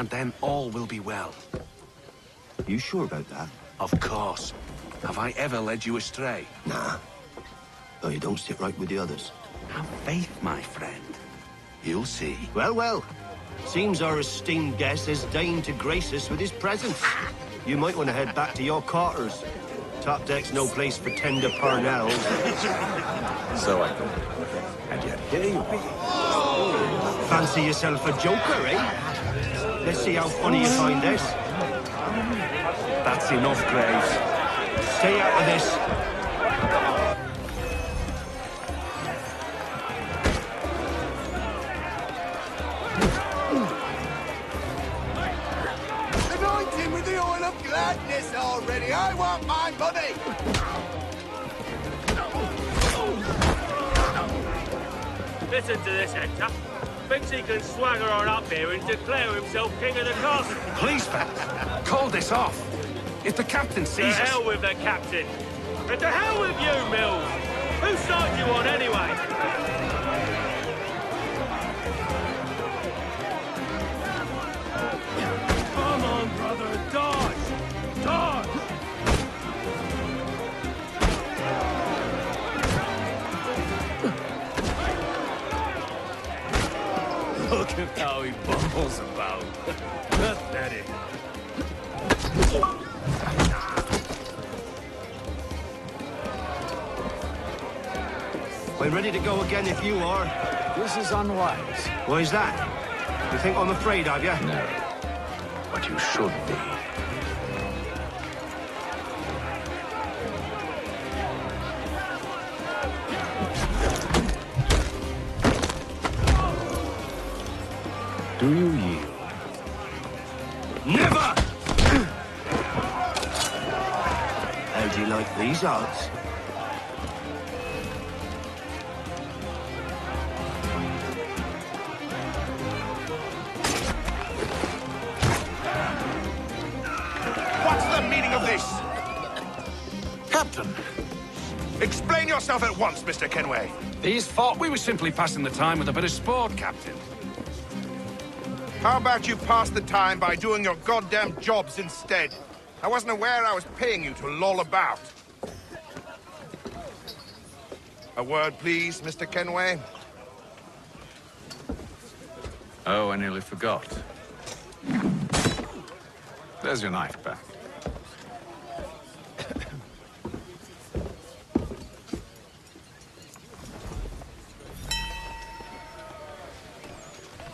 and then all will be well. You sure about that? Of course. Have I ever led you astray? Nah. Though you don't sit right with the others. Have faith, my friend. You'll see. Well, well. Seems our esteemed guest has deigned to grace us with his presence. You might want to head back to your quarters. Top deck's no place for tender parnells. So I thought. And yet here you be. Fancy yourself a joker, eh? Let's see how funny you find this. That's enough, Graves. Stay out of this. Anoint him with the oil of gladness already. I want my money. Listen to this, Hector. Thinks he can swagger on up here and declare himself king of the castle. Please, Fen, call this off. If the captain To sees us... hell with the captain. And to hell with you, Mills. Whose side you on, anyway? How he bumbles about. Pathetic. We're ready to go again if you are. This is unwise. Why is that? You think I'm afraid of you? No. Do you yield? Never! How do you like these odds? What's the meaning of this? Captain, Explain yourself at once, Mr. Kenway. these thought we were simply passing the time with a bit of sport, Captain. How about you pass the time by doing your goddamn jobs instead? I wasn't aware I was paying you to loll about. A word, please, Mr. Kenway. Oh, I nearly forgot. There's your knife back.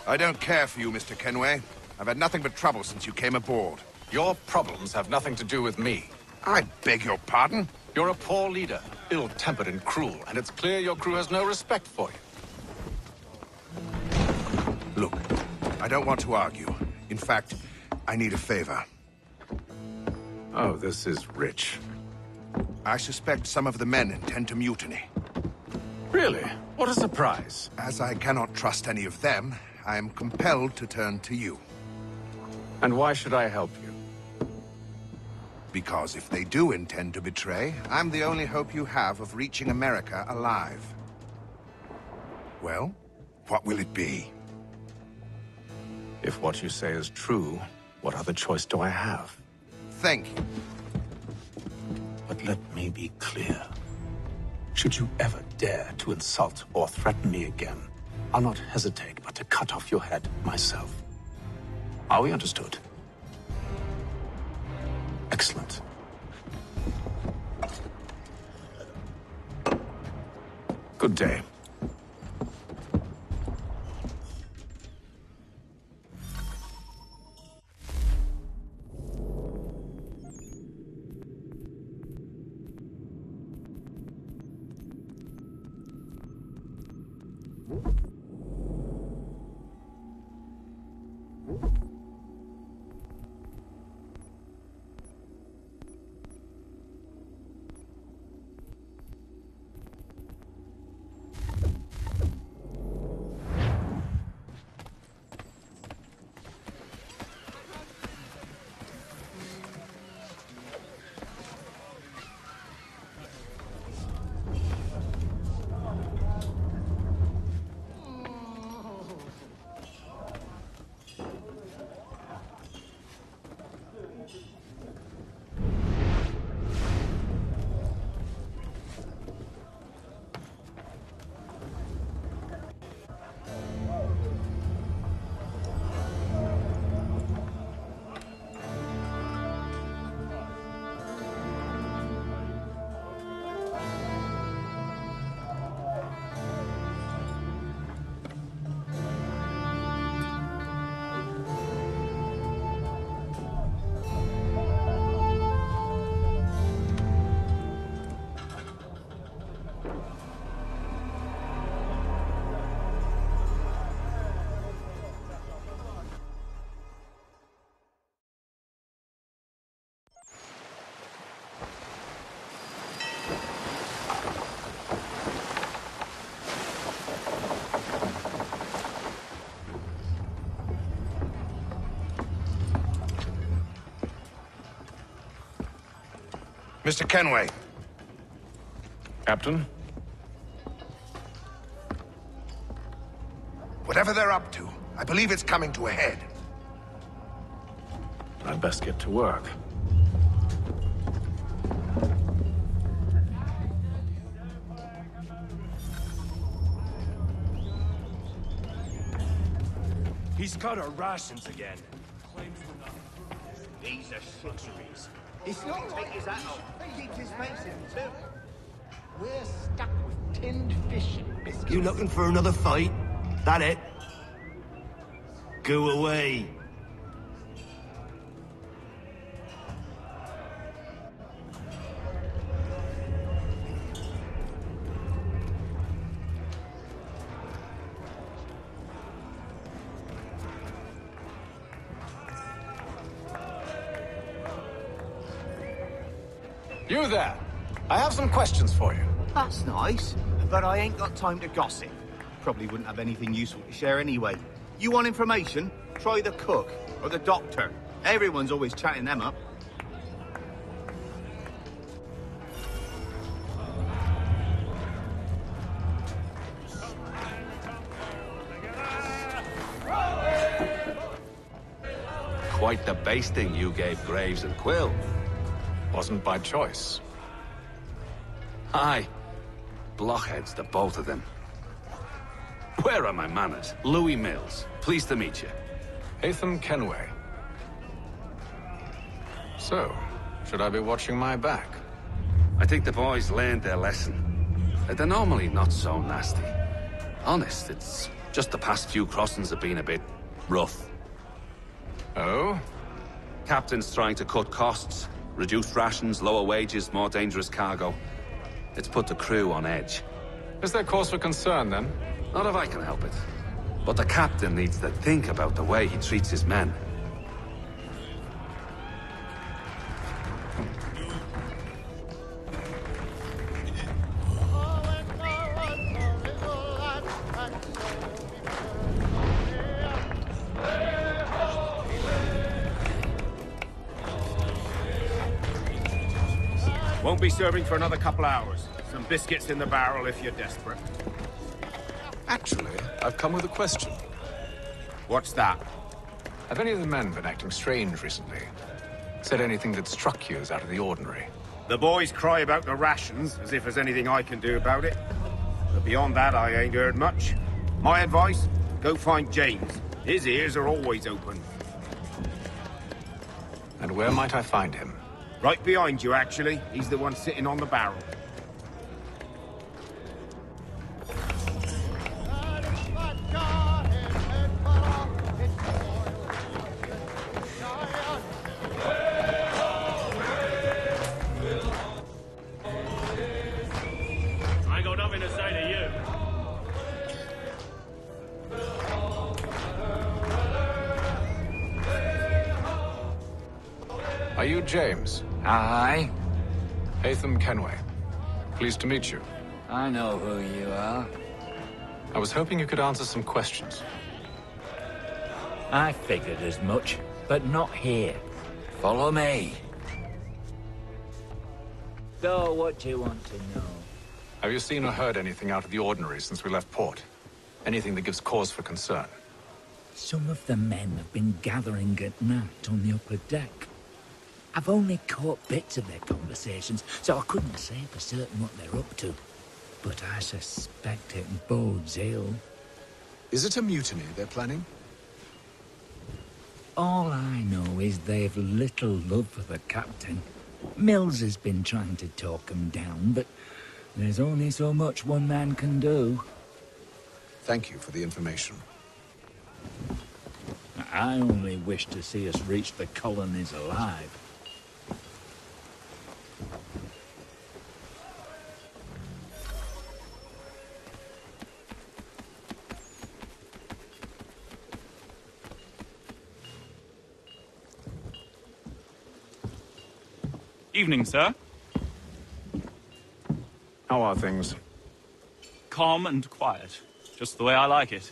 I don't care for you, Mr. Kenway. I've had nothing but trouble since you came aboard. Your problems have nothing to do with me. I beg your pardon? You're a poor leader, ill-tempered and cruel, and it's clear your crew has no respect for you. Look, I don't want to argue. In fact, I need a favor. Oh, this is rich. I suspect some of the men intend to mutiny. Really? What a surprise. As I cannot trust any of them, I am compelled to turn to you. And why should I help you? Because if they do intend to betray, I'm the only hope you have of reaching America alive. Well, what will it be? If what you say is true, what other choice do I have? Thank you. But let me be clear. Should you ever dare to insult or threaten me again, I'll not hesitate but to cut off your head myself. Are we understood? Excellent. Good day. Mr. Kenway, Captain? whatever they're up to, I believe it's coming to a head. I'd best get to work. He's cut our rations again. These are shitteries. He's not take his hat off. Keeps his face in too. We're stuck with tinned fish and biscuits. You looking for another fight? That it? Go away. You there! I have some questions for you. That's nice, but I ain't got time to gossip. Probably wouldn't have anything useful to share anyway. You want information? Try the cook or the doctor. Everyone's always chatting them up. Quite the basting you gave Graves and Quill. Wasn't by choice. Aye. Blockheads, the both of them. Where are my manners? Louis Mills. Pleased to meet you. Haytham Kenway. So, should I be watching my back? I think the boys learned their lesson. They're normally not so nasty. Honest, it's just the past few crossings have been a bit rough. Oh? Captain's trying to cut costs. Reduced rations, lower wages, more dangerous cargo. It's put the crew on edge. Is there cause for concern, then? Not if I can help it. But the captain needs to think about the way he treats his men. Serving for another couple hours. Some biscuits in the barrel if you're desperate. Actually, I've come with a question. What's that? Have any of the men been acting strange recently? Said anything that struck you as out of the ordinary? The boys cry about the rations, as if there's anything I can do about it. But beyond that, I ain't heard much. My advice? Go find James. His ears are always open. And where might I find him? Right behind you, actually. He's the one sitting on the barrel. James? Aye, Haytham Kenway. Pleased to meet you. I know who you are. I was hoping you could answer some questions. I figured as much, but not here. Follow me. So, what do you want to know? Have you seen or heard anything out of the ordinary since we left port? Anything that gives cause for concern? Some of the men have been gathering at night on the upper deck. I've only caught bits of their conversations, so I couldn't say for certain what they're up to. But I suspect it bodes ill. Is it a mutiny they're planning? All I know is they've little love for the captain. Mills has been trying to talk 'em down, but there's only so much one man can do. Thank you for the information. I only wish to see us reach the colonies alive. Evening, sir. How are things? Calm and quiet. Just the way I like it.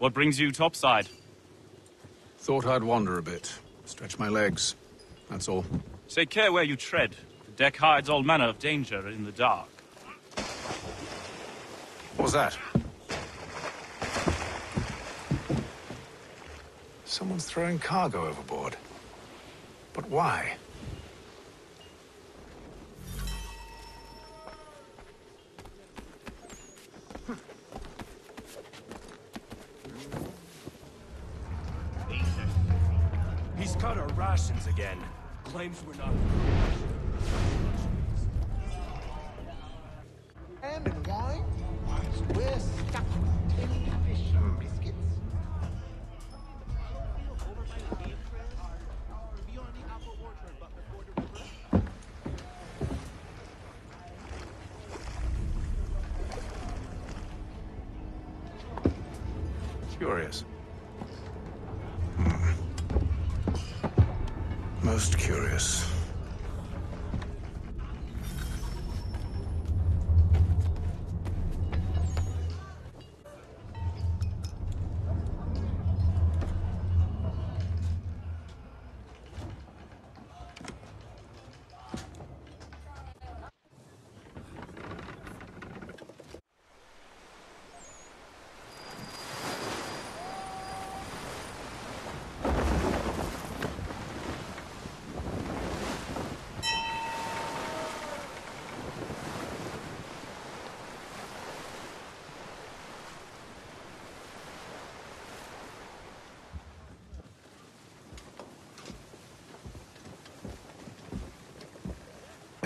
What brings you topside? Thought I'd wander a bit. Stretch my legs. That's all. Take care where you tread. The deck hides all manner of danger in the dark. What was that? Someone's throwing cargo overboard. But why? Curious. Hmm. Most curious.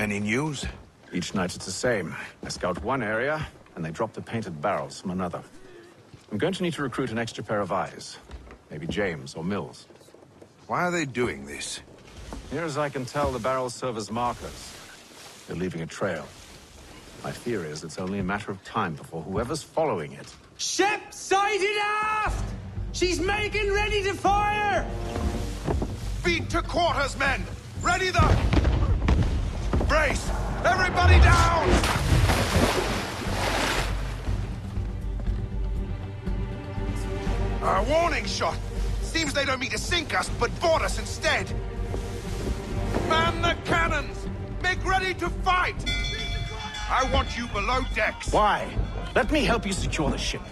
Any news? Each night it's the same. I scout one area, and they drop the painted barrels from another. I'm going to need to recruit an extra pair of eyes. Maybe James or Mills. Why are they doing this? Near as I can tell, the barrels serve as markers. They're leaving a trail. My fear is it's only a matter of time before whoever's following it Ship sighted aft! She's making ready to fire! Feet to quarters, men! Ready the... Brace! Everybody down! A warning shot! Seems they don't mean to sink us, but board us instead! Man the cannons! Make ready to fight! I want you below decks! Why? Let me help you secure the ship.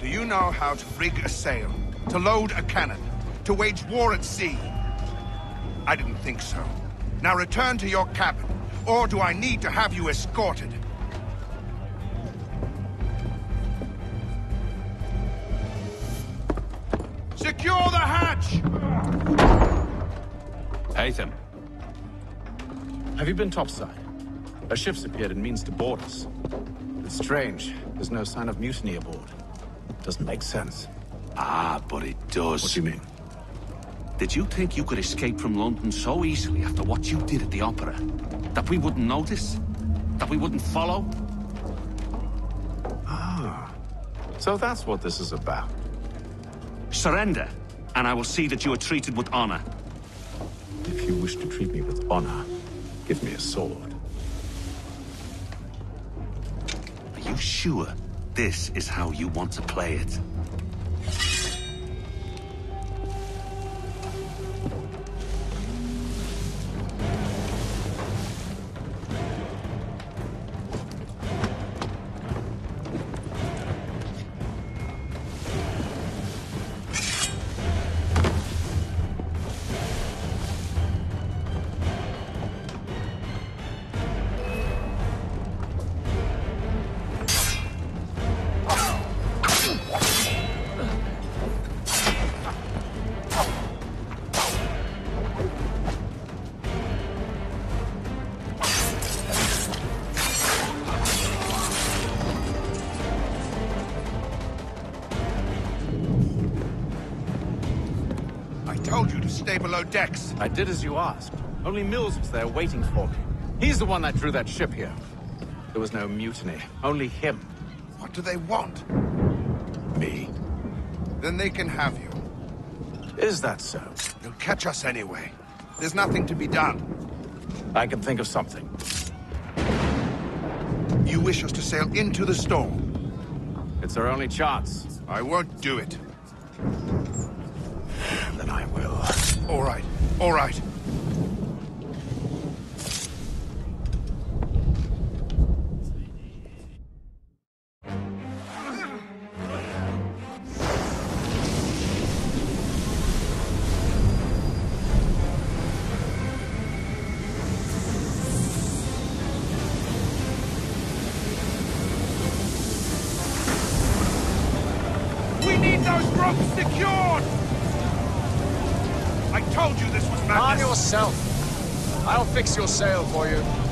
Do you know how to rig a sail? To load a cannon? To wage war at sea? I didn't think so. Now return to your cabin, or do I need to have you escorted? Secure the hatch! Haytham, Have you been topside? A ship's appeared and means to board us. It's strange. There's no sign of mutiny aboard. Doesn't make sense. Ah, but it does. What do you mean? Did you think you could escape from London so easily after what you did at the opera? That we wouldn't notice? That we wouldn't follow? Ah. So that's what this is about. Surrender, and I will see that you are treated with honor. If you wish to treat me with honor, give me a sword. Are you sure this is how you want to play it? Stay below decks. I did as you asked. Only Mills was there waiting for me. He's the one that drew that ship here. There was no mutiny, only him. What do they want? Me. Then they can have you. Is that so? They'll catch us anyway. There's nothing to be done. I can think of something. You wish us to sail into the storm? It's our only chance. I won't do it. All right, all right. We need those secured! I told you this was madness! yourself. I'll fix your sail for you.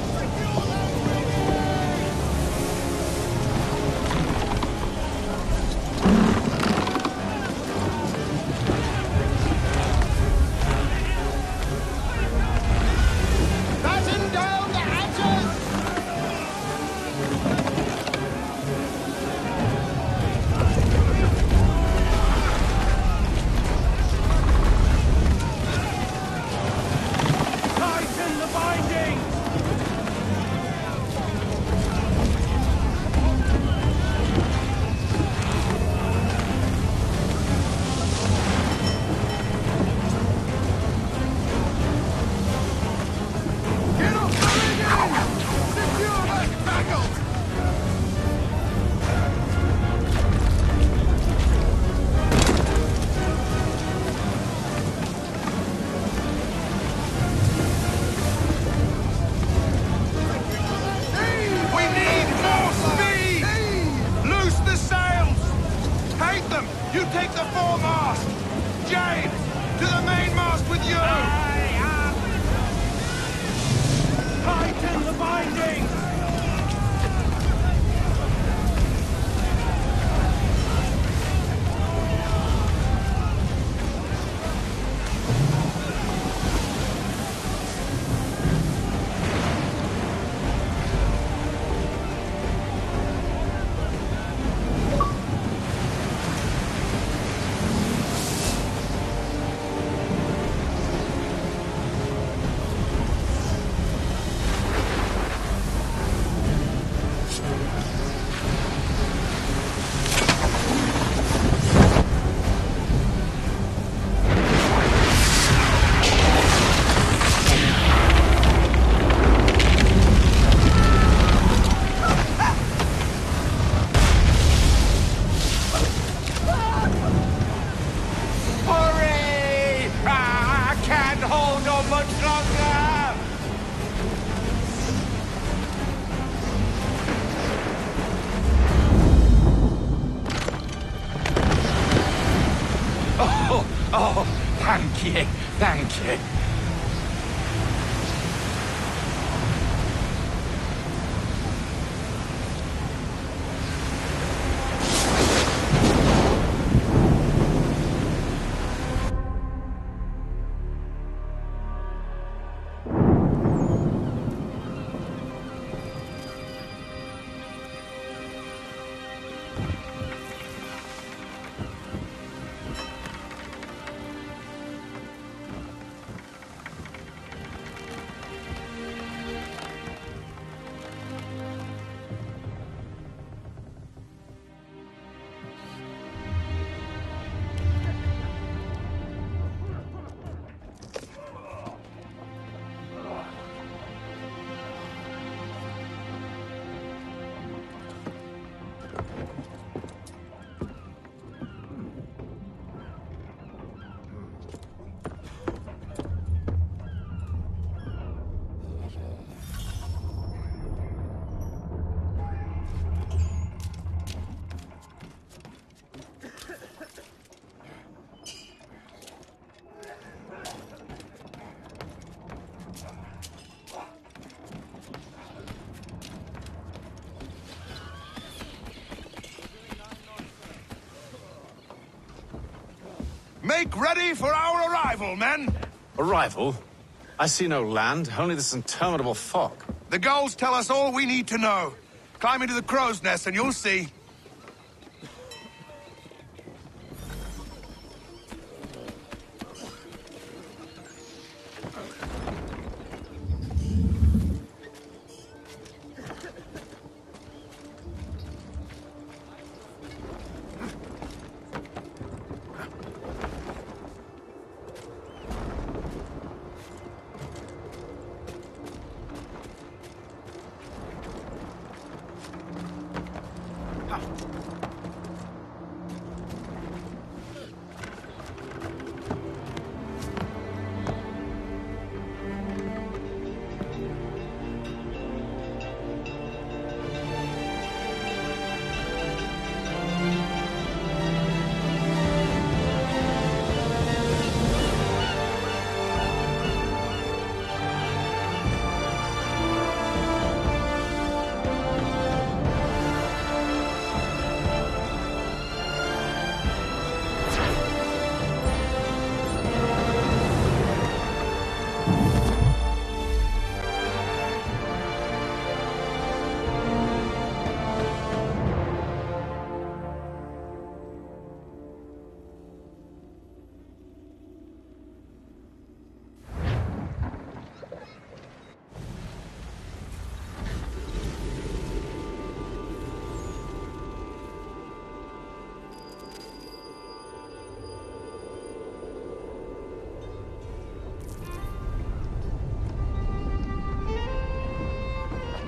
Take the foremast! James, to the mainmast with you! Tighten the binding! You, thank you. Make ready for our arrival, men! Arrival? I see no land, only this interminable fog. The gulls tell us all we need to know. Climb into the crow's nest and you'll see.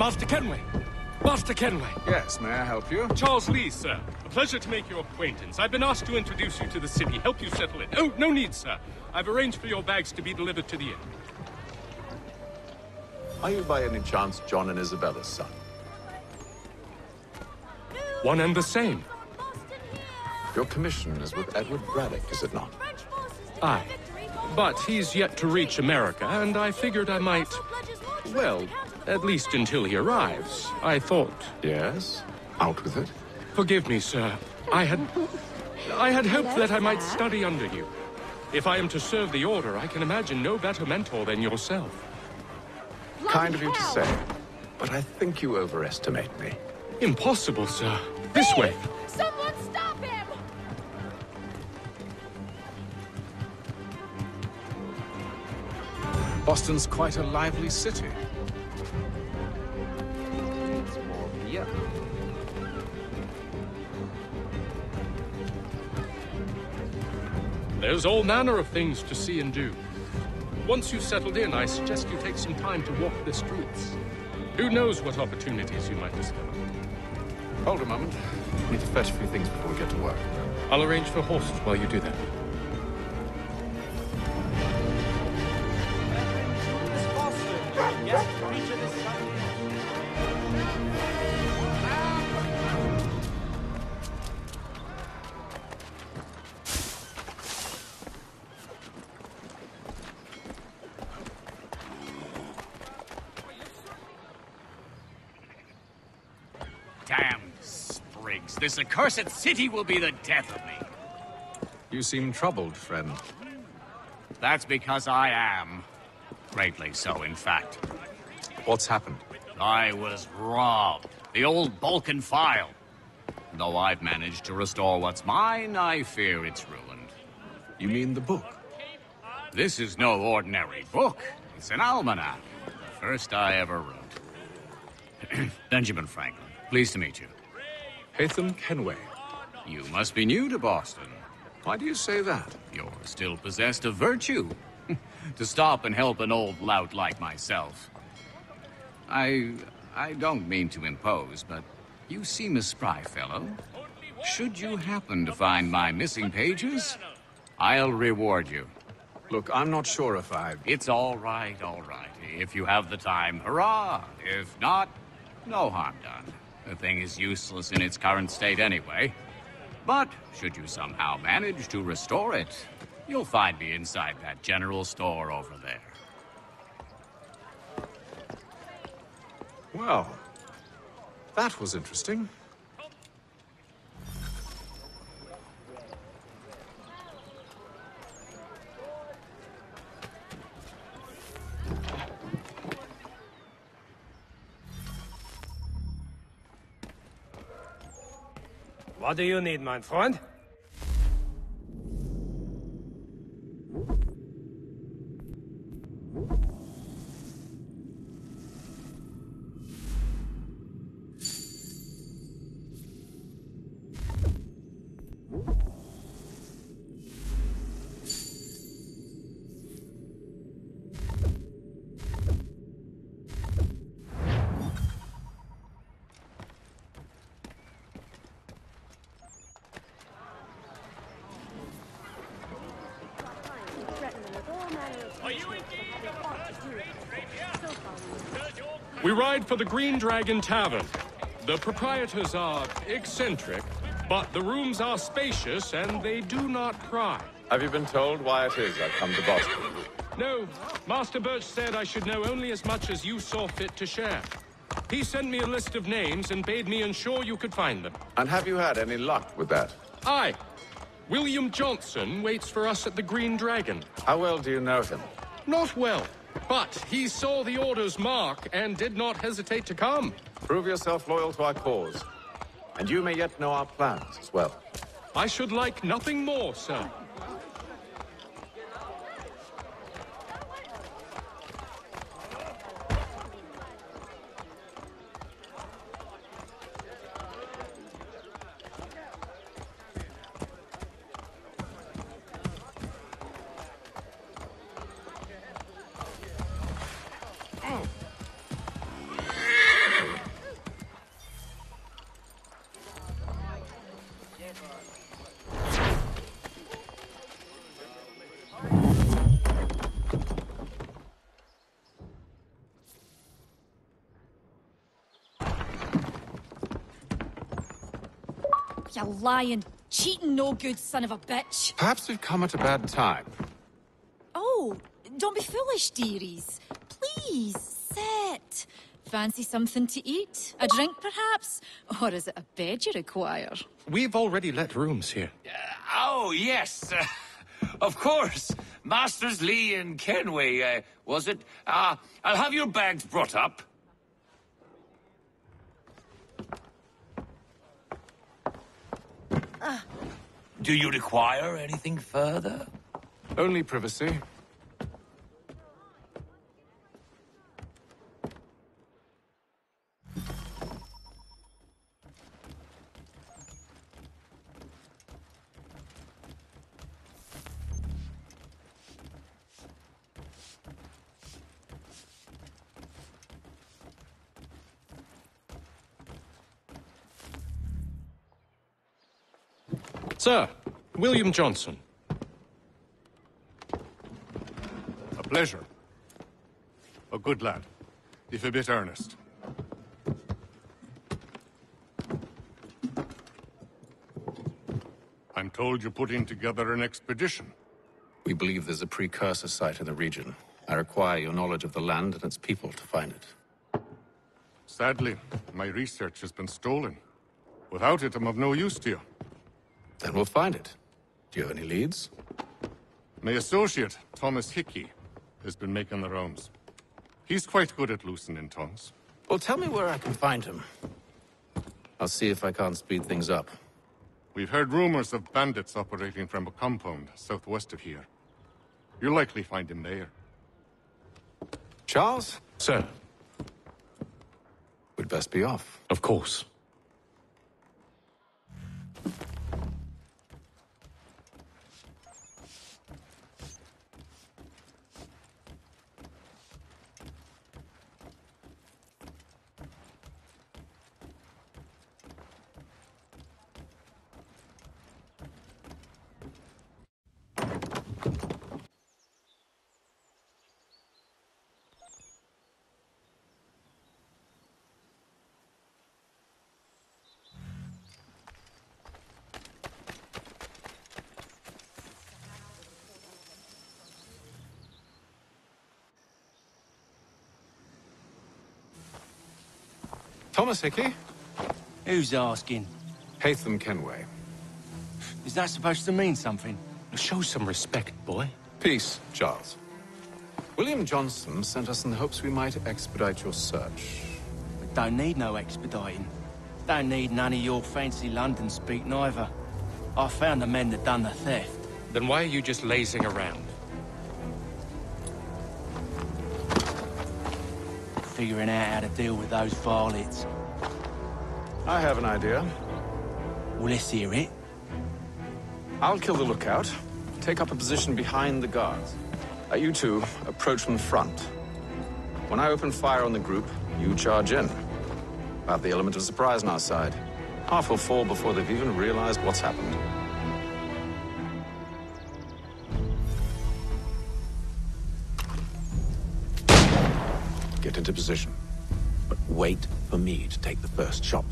Master Kenway! Master Kenway! Yes, may I help you? Charles Lee, sir. A pleasure to make your acquaintance. I've been asked to introduce you to the city, help you settle in. Oh, no need, sir. I've arranged for your bags to be delivered to the inn. Are you by any chance John and Isabella's son? One and the same. Your commission is with Edward Braddock, is it not? Aye. But he's yet to reach America, and I figured I might... Well, at least until he arrives. I thought... Yes? Out with it. Forgive me, sir. I had... I had hoped that I might study under you. If I am to serve the Order, I can imagine no better mentor than yourself. Kind of you to say, but I think you overestimate me. Impossible, sir. This way. Someone stop him! Boston's quite a lively city. There's all manner of things to see and do. Once you've settled in, I suggest you take some time to walk the streets. Who knows what opportunities you might discover. Hold a moment. Need to fetch a few things before we get to work. I'll arrange for horses while you do that. This accursed city will be the death of me. You seem troubled, friend. That's because I am. Greatly so, in fact. What's happened? I was robbed. The old Balkan file. Though I've managed to restore what's mine, I fear it's ruined. You mean the book? This is no ordinary book. It's an almanac. The first I ever wrote. Benjamin Franklin. Pleased to meet you. Haytham Kenway. You must be new to Boston. Why do you say that? You're still possessed of virtue. to stop and help an old lout like myself. I... I don't mean to impose, but you seem a spry fellow. Should you happen to find my missing pages, I'll reward you. Look, I'm not sure if I've. It's all right, all right. If you have the time, hurrah! If not, no harm done. The thing is useless in its current state anyway. But should you somehow manage to restore it, you'll find me inside that general store over there. Well, that was interesting. What do you need, my friend? We ride for the Green Dragon Tavern. The proprietors are eccentric, but the rooms are spacious and they do not cry. Have you been told why it is I've come to Boston? No, Master Birch said I should know only as much as you saw fit to share. He sent me a list of names and bade me ensure you could find them. And have you had any luck with that? Aye. William Johnson waits for us at the Green Dragon. How well do you know him? Not well, but he saw the Order's mark and did not hesitate to come. Prove yourself loyal to our cause. And you may yet know our plans as well. I should like nothing more, sir. You lying, cheating, no good son of a bitch. Perhaps we've come at a bad time. Oh, don't be foolish, dearies. Please, sit. Fancy something to eat? A drink, perhaps? Or is it a bed you require? We've already let rooms here. Oh, yes. Uh, of course. Masters Lee and Kenway, uh, was it? Uh, I'll have your bags brought up. Do you require anything further? Only privacy. Sir, William Johnson. A pleasure. A good lad, if a bit earnest. I'm told you're putting together an expedition. We believe there's a precursor site in the region. I require your knowledge of the land and its people to find it. Sadly, my research has been stolen. Without it, I'm of no use to you. Then we'll find it. Do you have any leads? My associate, Thomas Hickey, has been making the rounds. He's quite good at loosening tongues. Well, tell me where I can find him. I'll see if I can't speed things up. We've heard rumors of bandits operating from a compound southwest of here. You'll likely find him there. Charles? Sir. We'd best be off. Of course. Thomas Hickey? Who's asking? Haytham Kenway. Is that supposed to mean something? Show some respect, boy. Peace, Charles. William Johnson sent us in the hopes we might expedite your search. We don't need no expediting. Don't need none of your fancy London speak neither. I found the men that done the theft. Then why are you just lazing around? Figuring out how to deal with those varlets. I have an idea. Well, let's hear it. I'll kill the lookout. Take up a position behind the guards. Uh, you two, approach from the front. When I open fire on the group, you charge in. Have the element of surprise on our side. Half will fall before they've even realized what's happened. Into position. But wait for me to take the first shot.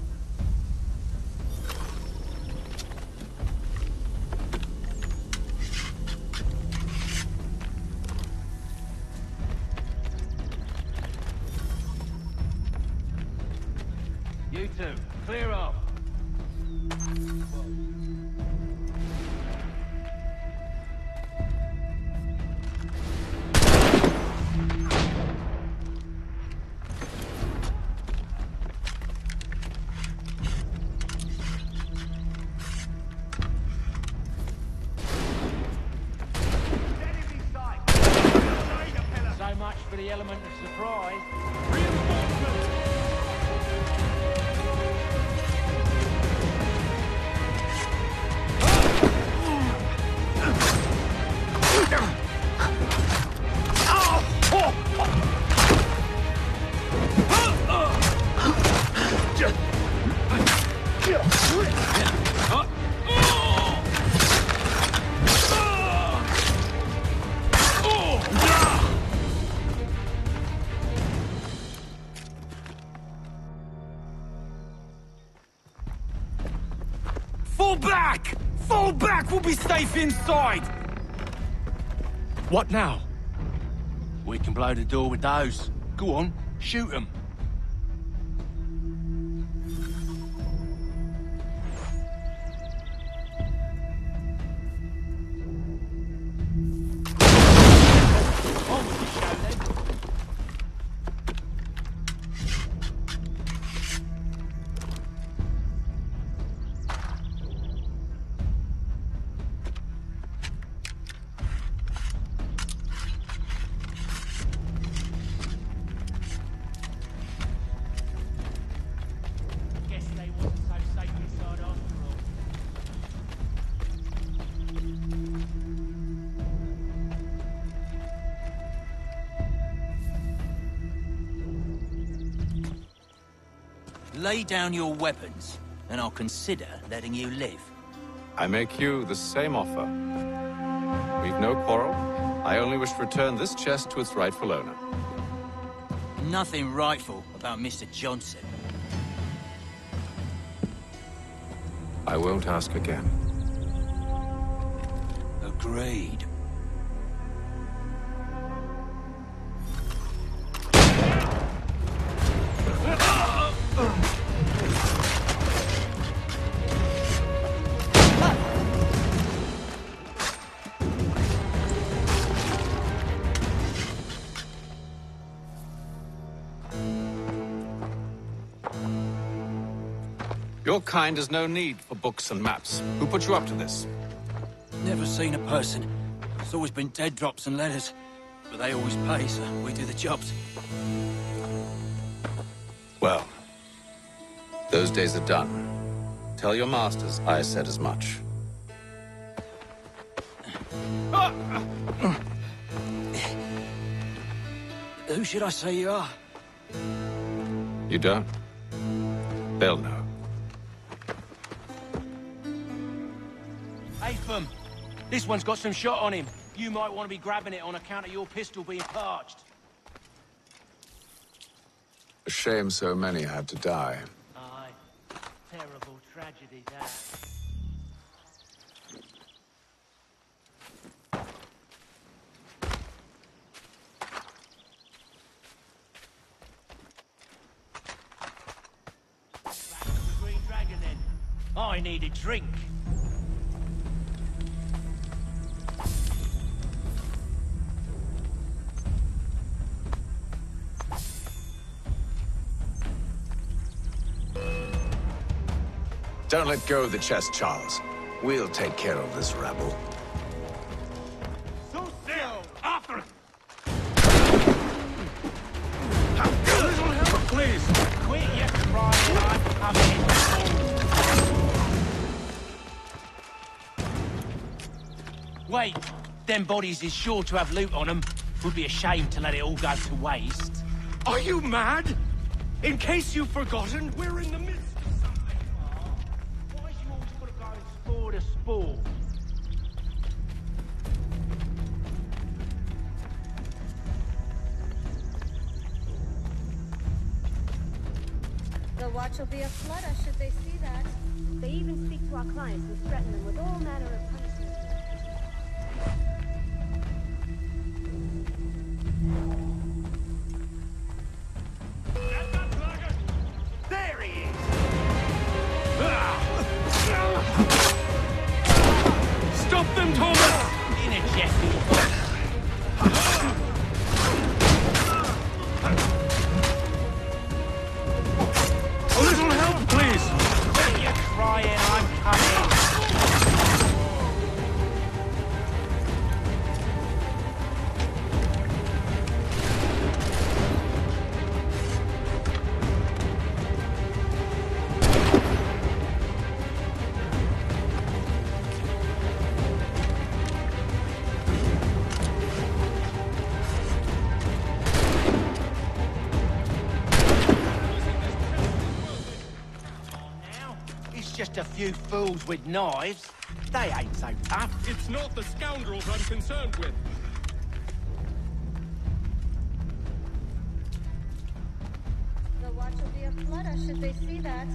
Inside! What now? We can blow the door with those. Go on, shoot them. Lay down your weapons, and I'll consider letting you live. I make you the same offer. We've no quarrel. I only wish to return this chest to its rightful owner. Nothing rightful about Mr. Johnson. I won't ask again. Agreed. Kind has no need for books and maps. Who put you up to this? Never seen a person. It's always been dead drops and letters. But they always pay, so we do the jobs. Well, those days are done. Tell your masters I said as much. Who should I say you are? You don't? They'll know. Atham, this one's got some shot on him. You might want to be grabbing it on account of your pistol being parched. A shame so many had to die. Aye. Terrible tragedy, that. Back to the Green Dragon, then. I need a drink. Don't let go of the chest, Charles. We'll take care of this rabble. So still! After it! Little help, please! Quit your crying, I'm coming. Wait, them bodies is sure to have loot on them. Would be a shame to let it all go to waste. Are you mad? In case you've forgotten, we're in the midst of something. Why's you always gotta go and the? The watch will be a flutter should they see that. They even speak to our clients and threaten them with all manner of a few fools with knives. They ain't so tough. It's not the scoundrels I'm concerned with. The watch will be a flutter should they see that.